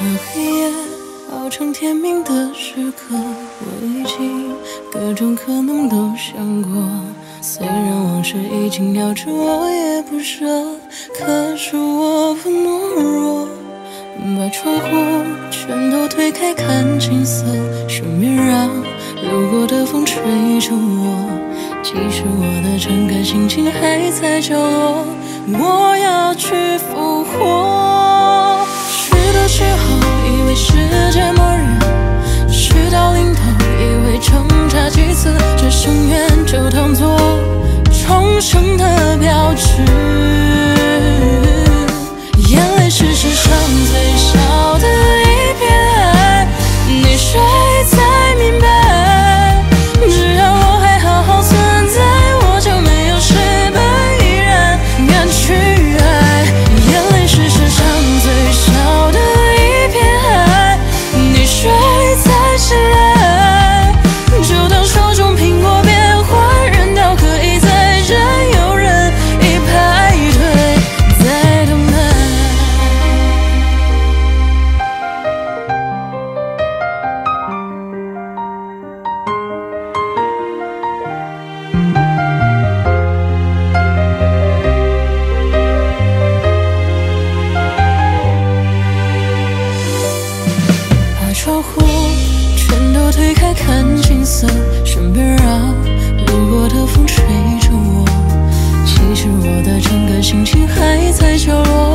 让黑夜熬成天明的时刻，我已经各种可能都想过。虽然往事已经了之，我也不舍，可是我不懦弱。把窗户全都推开，看景色，顺便让路过的风吹着我。其实我的整个心情还在角落，我要去世界末日，事到临头以为挣扎几次，这深渊就当作重生的着。落，